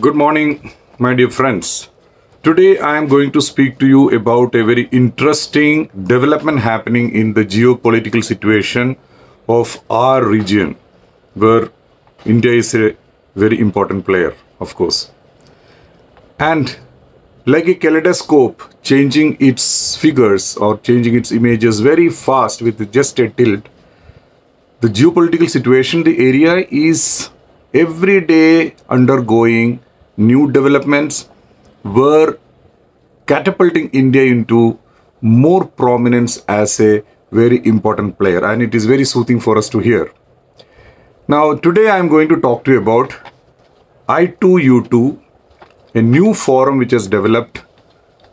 Good morning, my dear friends. Today I am going to speak to you about a very interesting development happening in the geopolitical situation of our region, where India is a very important player, of course. And like a kaleidoscope, changing its figures or changing its images very fast with just a tilt, the geopolitical situation, the area is every day undergoing new developments were catapulting India into more prominence as a very important player and it is very soothing for us to hear. Now today I am going to talk to you about I2U2, a new forum which has developed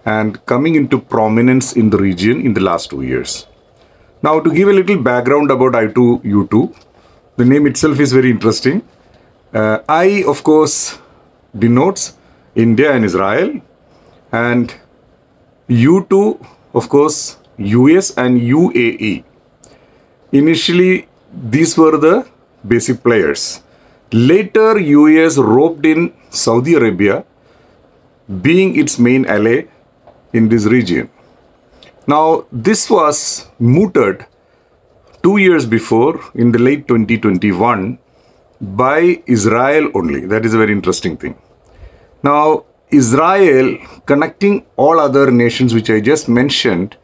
and coming into prominence in the region in the last two years. Now to give a little background about I2U2, the name itself is very interesting. Uh, I of course denotes India and Israel and U2 of course US and UAE. Initially these were the basic players. Later US roped in Saudi Arabia being its main ally in this region. Now this was mooted two years before in the late 2021 by Israel only. That is a very interesting thing. Now, Israel, connecting all other nations which I just mentioned,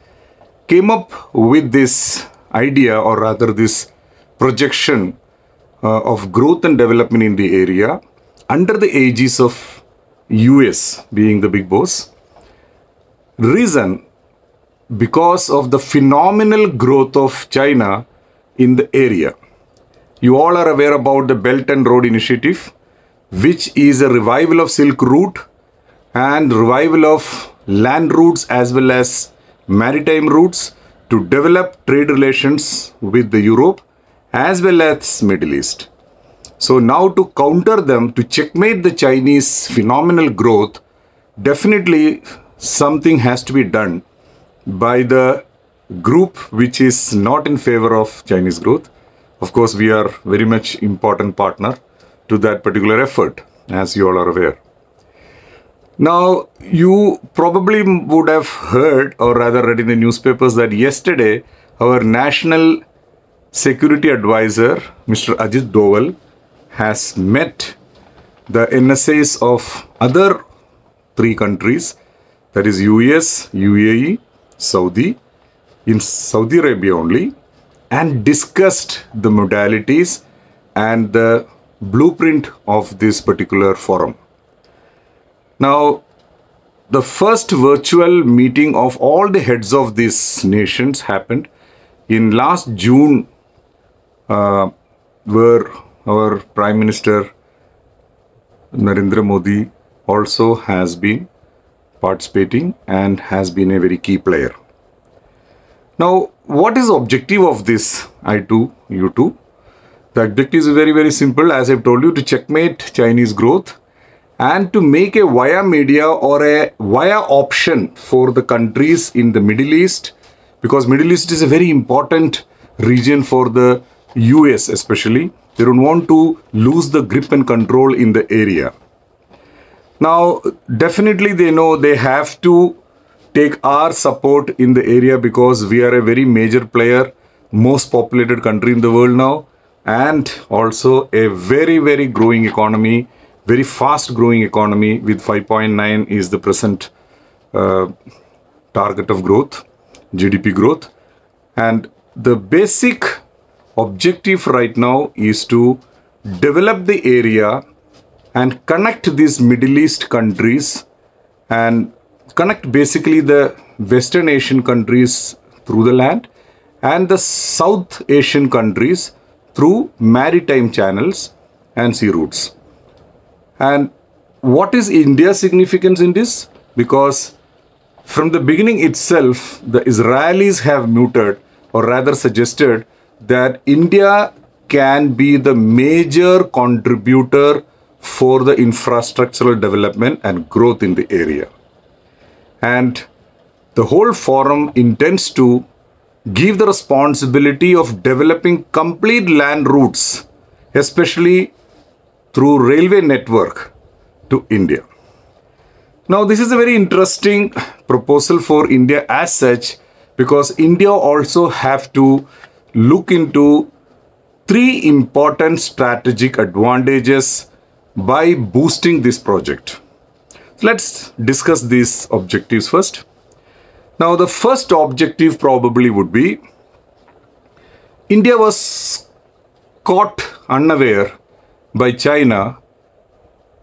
came up with this idea or rather this projection uh, of growth and development in the area under the aegis of US being the big boss. Reason because of the phenomenal growth of China in the area. You all are aware about the Belt and Road Initiative, which is a revival of Silk Route and revival of land routes as well as maritime routes to develop trade relations with the Europe as well as Middle East. So now to counter them, to checkmate the Chinese phenomenal growth, definitely something has to be done by the group which is not in favor of Chinese growth of course, we are very much important partner to that particular effort, as you all are aware. Now, you probably would have heard, or rather read in the newspapers, that yesterday our national security advisor, Mr. Ajit Doval, has met the NSAs of other three countries, that is US, UAE, Saudi, in Saudi Arabia only, and discussed the modalities and the blueprint of this particular forum. Now, the first virtual meeting of all the heads of these nations happened in last June, uh, where our Prime Minister Narendra Modi also has been participating and has been a very key player. Now, what is the objective of this I2, U2? The objective is very, very simple. As I've told you, to checkmate Chinese growth and to make a via media or a via option for the countries in the Middle East because Middle East is a very important region for the US especially. They don't want to lose the grip and control in the area. Now, definitely they know they have to take our support in the area because we are a very major player, most populated country in the world now, and also a very, very growing economy, very fast growing economy with 5.9 is the present uh, target of growth, GDP growth. And the basic objective right now is to develop the area and connect these Middle East countries and connect basically the Western Asian countries through the land and the South Asian countries through maritime channels and sea routes. And what is India's significance in this? Because from the beginning itself, the Israelis have muted or rather suggested that India can be the major contributor for the infrastructural development and growth in the area and the whole forum intends to give the responsibility of developing complete land routes, especially through railway network, to India. Now, this is a very interesting proposal for India as such because India also have to look into three important strategic advantages by boosting this project. Let's discuss these objectives first. Now, the first objective probably would be India was caught unaware by China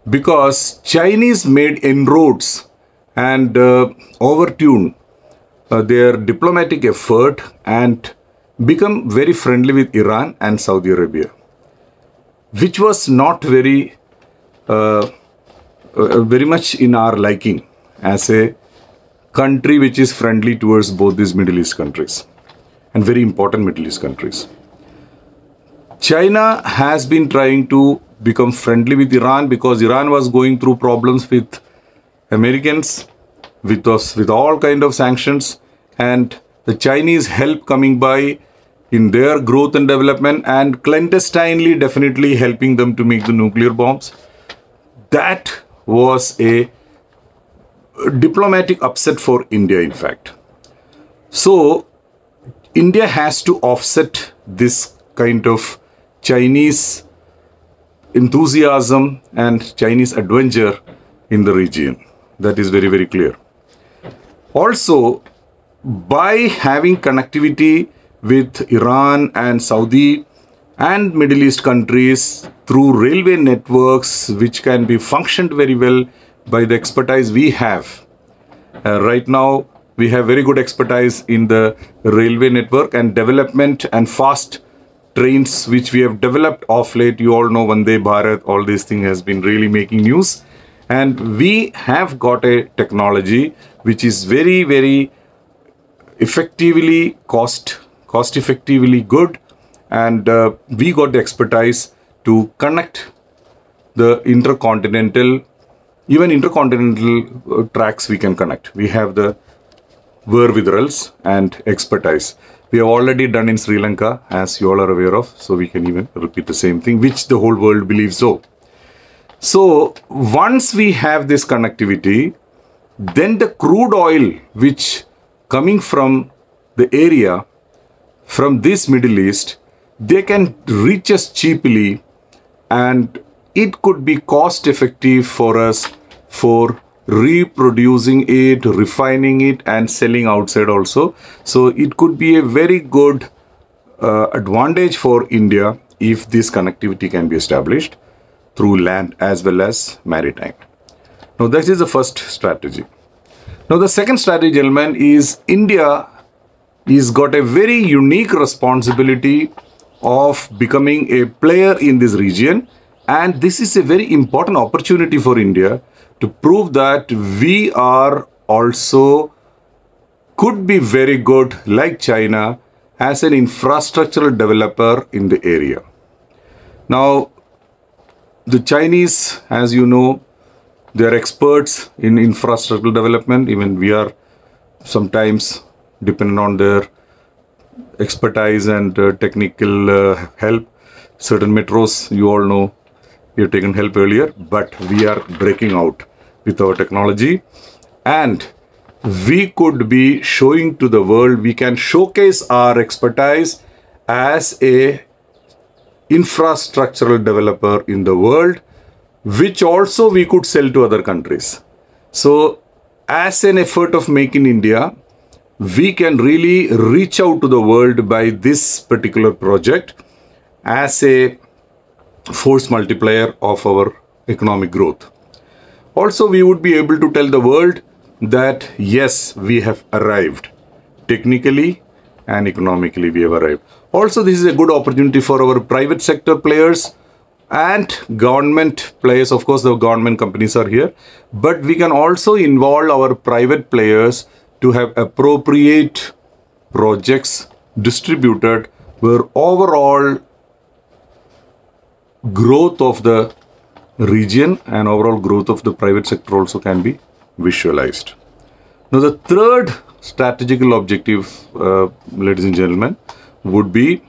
because Chinese made inroads and uh, uh, their diplomatic effort and become very friendly with Iran and Saudi Arabia, which was not very, uh, Uh, uh, very much in our liking as a country which is friendly towards both these Middle East countries and very important Middle East countries. China has been trying to become friendly with Iran because Iran was going through problems with Americans, with us, with all kind of sanctions, and the Chinese help coming by in their growth and development and clandestinely definitely helping them to make the nuclear bombs. That was a diplomatic upset for India, in fact. So, India has to offset this kind of Chinese enthusiasm and Chinese adventure in the region. That is very, very clear. Also, by having connectivity with Iran and Saudi and Middle East countries through railway networks, which can be functioned very well by the expertise we have. Uh, right now, we have very good expertise in the railway network and development and fast trains which we have developed off late. You all know Vande Bharat, all this thing has been really making news. And we have got a technology which is very, very effectively cost, cost effectively good. And uh, we got the expertise to connect the intercontinental, even intercontinental uh, tracks we can connect. We have the wherewithals and expertise we have already done in Sri Lanka, as you all are aware of. So we can even repeat the same thing, which the whole world believes so. So once we have this connectivity, then the crude oil which coming from the area, from this Middle East, they can reach us cheaply and it could be cost effective for us for reproducing it, refining it, and selling outside also. So it could be a very good uh, advantage for India if this connectivity can be established through land as well as maritime. Now, that is the first strategy. Now, the second strategy, gentlemen, is India is got a very unique responsibility of becoming a player in this region. And this is a very important opportunity for India to prove that we are also could be very good like China as an infrastructural developer in the area. Now, the Chinese, as you know, they are experts in infrastructural development. Even we are sometimes dependent on their expertise and uh, technical uh, help. Certain metros, you all know, we have taken help earlier, but we are breaking out with our technology and we could be showing to the world we can showcase our expertise as a infrastructural developer in the world which also we could sell to other countries so as an effort of make in india we can really reach out to the world by this particular project as a force multiplier of our economic growth also, we would be able to tell the world that yes, we have arrived. Technically and economically, we have arrived. Also, this is a good opportunity for our private sector players and government players. Of course, the government companies are here, but we can also involve our private players to have appropriate projects distributed where overall growth of the region and overall growth of the private sector also can be visualized. Now the third strategical objective, uh, ladies and gentlemen, would be,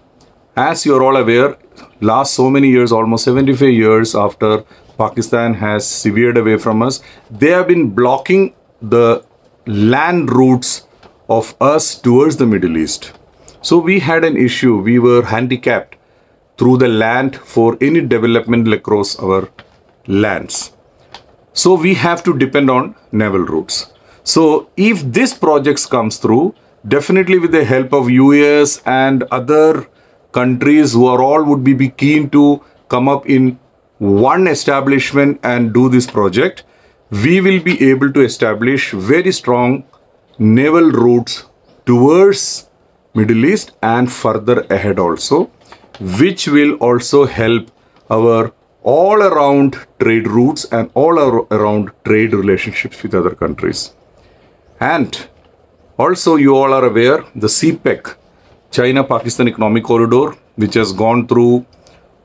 as you're all aware, last so many years, almost 75 years after Pakistan has severed away from us. They have been blocking the land routes of us towards the Middle East. So we had an issue. We were handicapped through the land for any development across our lands. So we have to depend on naval routes. So if this project comes through, definitely with the help of US and other countries who are all would be, be keen to come up in one establishment and do this project, we will be able to establish very strong naval routes towards Middle East and further ahead also, which will also help our all around trade routes and all around trade relationships with other countries. And also you all are aware the CPEC, China-Pakistan Economic Corridor, which has gone through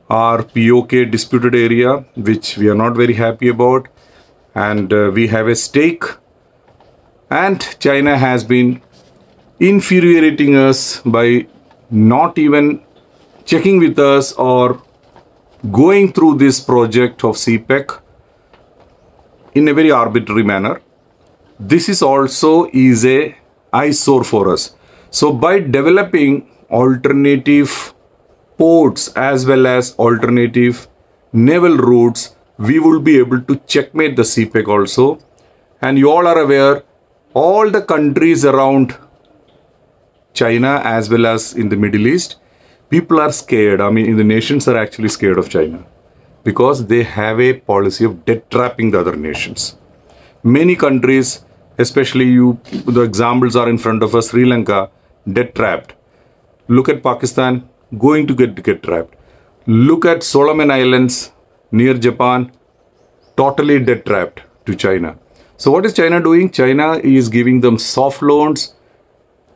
our POK disputed area, which we are not very happy about. And uh, we have a stake. And China has been infuriating us by not even checking with us or going through this project of CPEC in a very arbitrary manner. This is also is a eyesore for us. So by developing alternative ports as well as alternative naval routes, we will be able to checkmate the CPEC also. And you all are aware, all the countries around China as well as in the Middle East, people are scared. I mean, the nations are actually scared of China because they have a policy of debt trapping the other nations. Many countries especially you the examples are in front of us sri lanka debt trapped look at pakistan going to get get trapped look at solomon islands near japan totally debt trapped to china so what is china doing china is giving them soft loans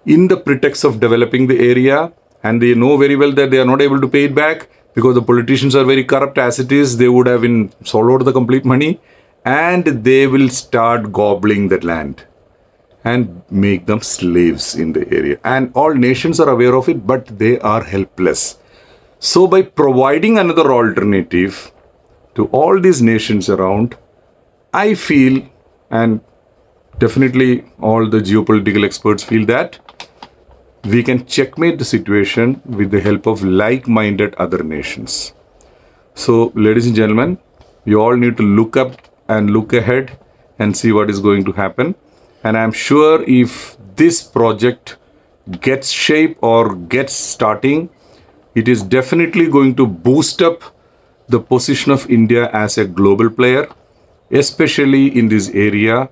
in the pretext of developing the area and they know very well that they are not able to pay it back because the politicians are very corrupt as it is they would have been swallowed the complete money and they will start gobbling that land and make them slaves in the area. And all nations are aware of it, but they are helpless. So by providing another alternative to all these nations around, I feel, and definitely all the geopolitical experts feel that we can checkmate the situation with the help of like-minded other nations. So, ladies and gentlemen, you all need to look up and look ahead and see what is going to happen. And I'm sure if this project gets shape or gets starting, it is definitely going to boost up the position of India as a global player, especially in this area.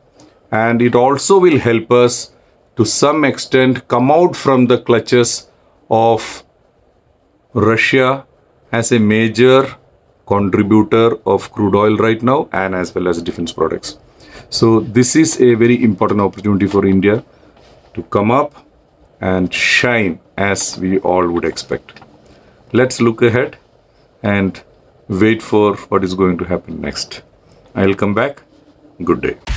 And it also will help us to some extent come out from the clutches of Russia as a major contributor of crude oil right now and as well as defense products. So this is a very important opportunity for India to come up and shine as we all would expect. Let's look ahead and wait for what is going to happen next. I'll come back. Good day.